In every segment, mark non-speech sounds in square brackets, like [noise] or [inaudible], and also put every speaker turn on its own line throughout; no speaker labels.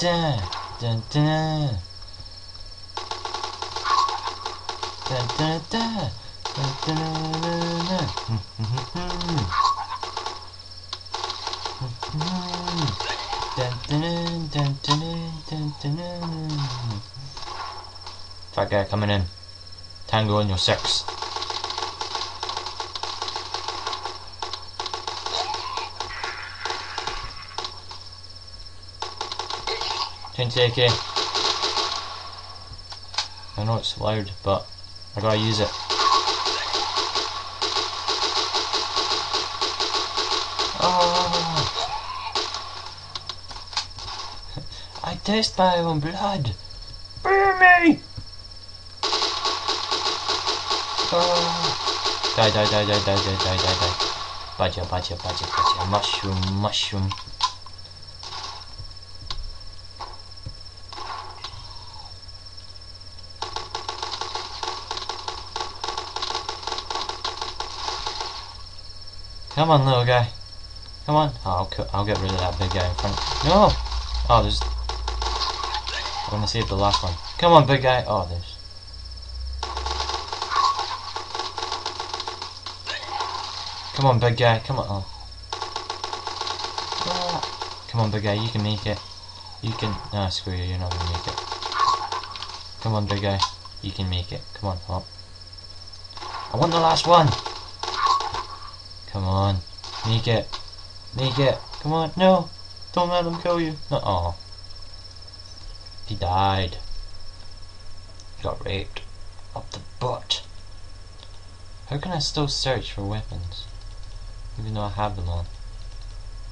dun dun dun. Dun dun dun. Dun dun dun dun. Hmm, hmm, hmm, hmm. Dun dun dun dun. Fat guy coming in. Tango on your six. Twenty AK. I know it's loud, but I gotta use it. Oh! I taste my own blood. Burn me! Oh. Die, die, die, die, die, die, die, die, die. Badger, badger, badger, badger. Mushroom, mushroom. Come on, little guy. Come on. Oh, I'll, I'll get rid of that big guy in front. No! Oh, there's... I want to save the last one. Come on, big guy. Oh, there's... Come on, big guy. Come on. Oh. Come on, big guy. You can make it. You can... Nah, screw you. You're not going to make it. Come on, big guy. You can make it. Come on. Oh. I want the last one. Come on. Make it. Make it. Come on. No. Don't let them kill you. No. Oh. He died. He got raped. Up the butt. How can I still search for weapons? Even though I have them all.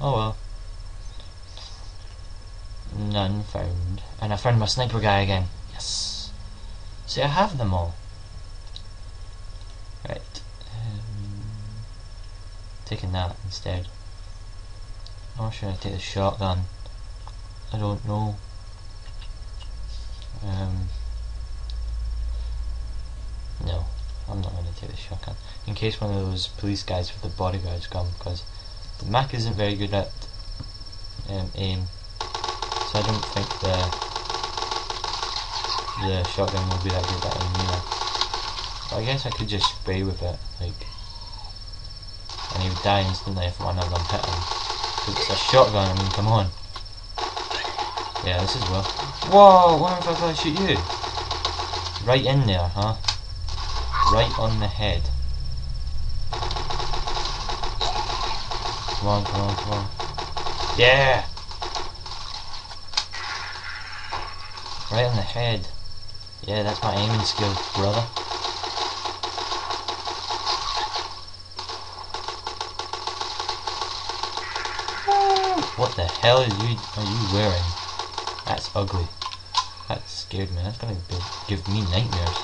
Oh well. None found. And I found my sniper guy again. Yes. See, I have them all. Right. Um, taking that instead. Or should I take the shotgun? I don't know. Um, no, I'm not going to take the shotgun. In case one of those police guys with the bodyguards come, because the Mac isn't very good at um, aim, so I don't think the the shotgun will be that good at aim either. But I guess I could just spray with it, like, and he would die instantly if one of them hit him. 'Cause it's a shotgun, I mean, come on. Yeah, this is well. Whoa, what if I shoot you? Right in there, huh? Right on the head. Come on, come on, come on. Yeah! Right on the head. Yeah, that's my aiming skill, brother. What the hell is you are you wearing? That's ugly. That scared me. That's gonna give me nightmares.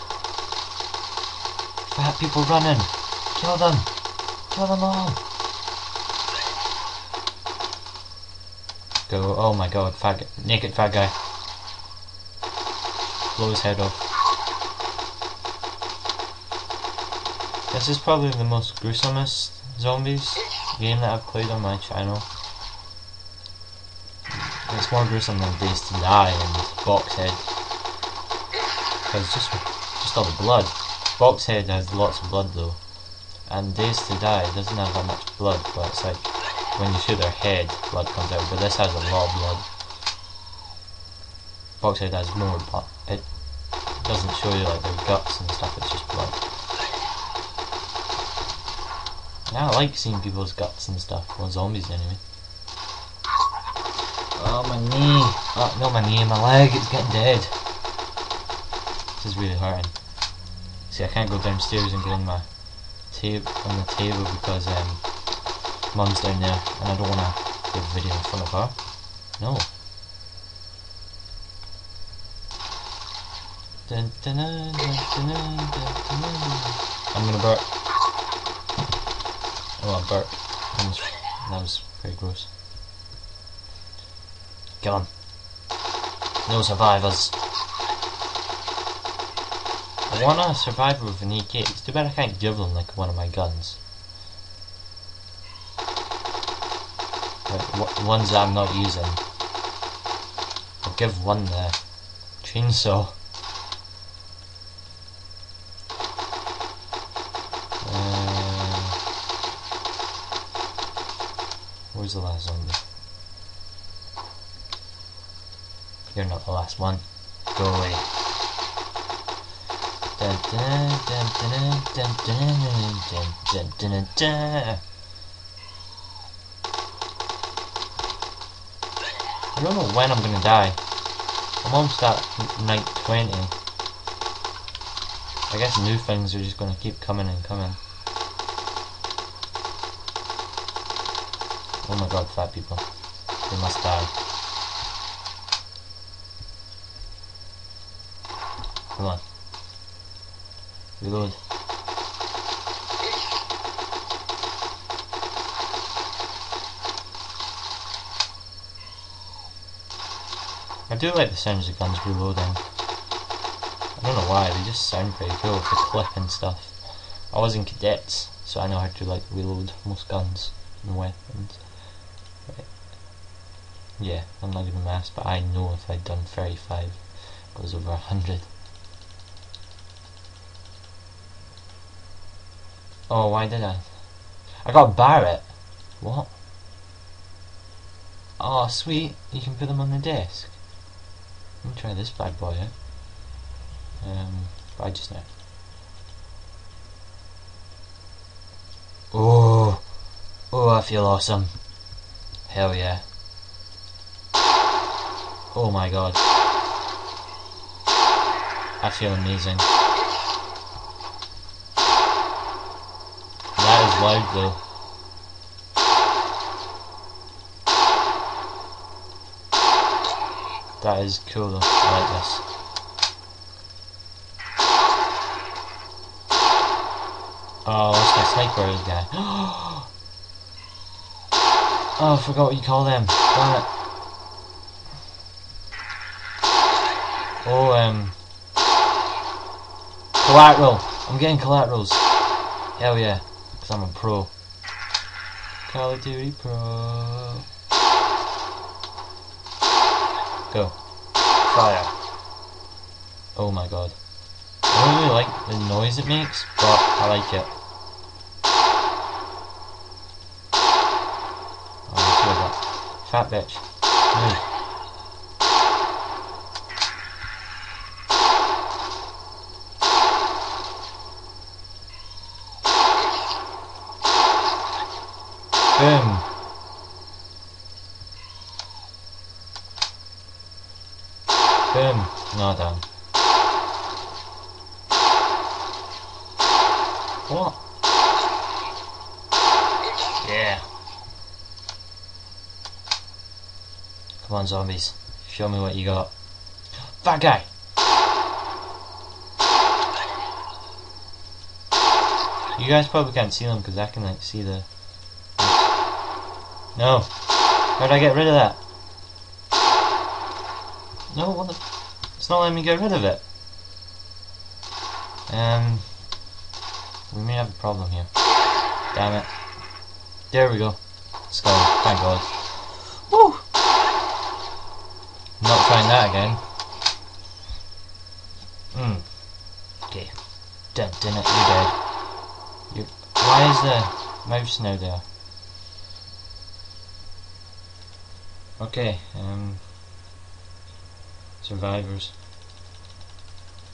Fat people running. Kill them. Kill them all. Go. Oh my god. Fat. Naked fat guy. Blow his head off. This is probably the most gruesomest zombies game that I've played on my channel. It's more gruesome than Days to Die and Boxhead. Because just just all the blood. Boxhead has lots of blood though. And Days to Die doesn't have that much blood, but it's like when you shoot their head, blood comes out. But this has a lot of blood. Boxhead has more, but it doesn't show you like their guts and stuff, it's just blood. Yeah, I like seeing people's guts and stuff. Well, zombies anyway. Oh, my knee. Oh, not my knee, my leg. It's getting dead. This is really hurting. See, I can't go downstairs and go on my table on the table because um, mum's down there, and I don't want to do a video in front of her. No. Dun, dun, dun. I'm gonna burp. Oh, I burped. That was, that was very gross. On. No survivors. I want a survivor with an AK. It's too bad I can't give them like one of my guns. Like ones that I'm not using. I'll give one there. chainsaw. Uh, where's the last zombie? You're not the last one. Go away. I don't know when I'm gonna die. I'm almost at night 20. I guess new things are just gonna keep coming and coming. Oh my god, fat people. They must die. Come on. Reload. I do like the sounds of guns reloading. I don't know why, they just sound pretty cool the clip and stuff. I was in cadets, so I know how to like reload most guns and weapons. Yeah, I'm not even maths, but I know if I'd done 35, it was over 100. Oh, why did I? I got Barrett. What? Oh, sweet. You can put them on the desk. Let me try this bad boy out. Um, bye just now. Oh, oh, I feel awesome. Hell yeah. Oh my god. I feel amazing. That though. That is cool though. I like this. Oh, that's my sniper guy. [gasps] oh, I forgot what you call them. Damn it. Oh, um... Collateral. I'm getting collaterals. Hell yeah. Because I'm a pro. Call of Duty Pro. Go. Fire. Oh my god. I don't really like the noise it makes, but I like it. Oh, Fat bitch. Boom. Boom. No, done. What? Yeah. Come on, zombies. Show me what you got. Fat guy! You guys probably can't see them because I can like see the no. How'd I get rid of that? No, what the... It's not letting me get rid of it. Um... We may have a problem here. Damn it. There we go. It's gone. Thank God. Woo! Not trying that again. Hmm. Okay. Dun it, you're dead. You're... Why is the mouse now there? Okay, um, survivors.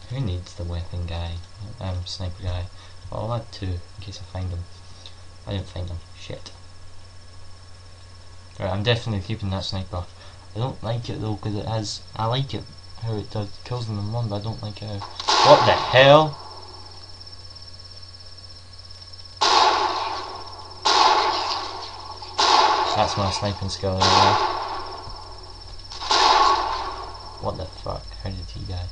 Who needs the weapon guy? Um, sniper guy. Well, I'll add two in case I find them. I didn't find them. Shit. Right, I'm definitely keeping that sniper. I don't like it though because it has. I like it how it does kills them in one, but I don't like how. What the hell? That's my sniping skill there. What the fuck? How did he die?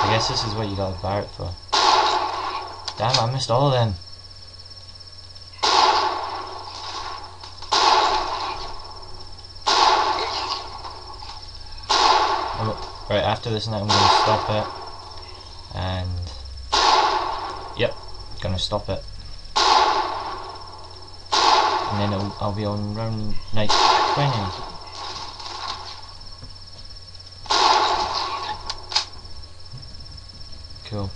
I guess this is what you got a Barrett for. Damn I missed all of them. Oh, right, after this night I'm going to stop it. And... Yep, gonna stop it. And then I'll, I'll be on round night 20. Cool.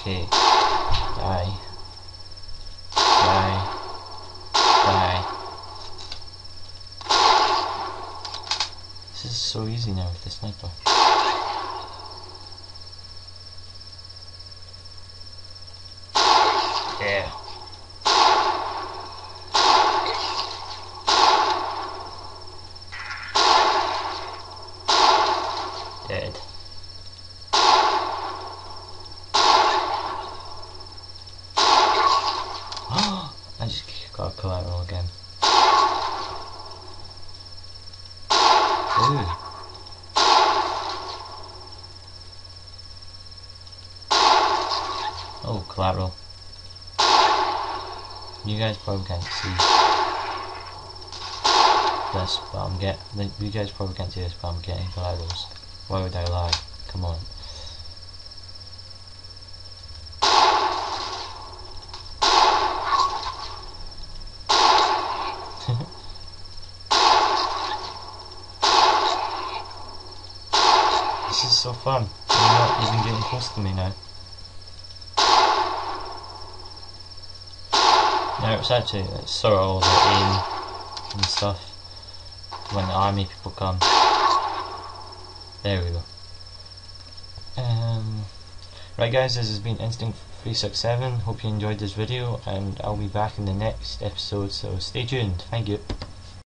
Okay. Die. Die. Die. This is so easy now with the sniper. Yeah. Dead. [gasps] I just got a collateral again. Ooh. Oh, collateral. You guys probably can't see this, but I'm getting. You guys probably can't see this, but I'm getting collaterals. Why would I lie? Come on. this is so fun. You're not even getting close to me now. No, it's actually it's of all the aim and stuff when the army people come. There we go. Um, right guys, this has been Instinct 367. Hope you enjoyed this video and I'll be back in the next episode, so stay tuned. Thank you.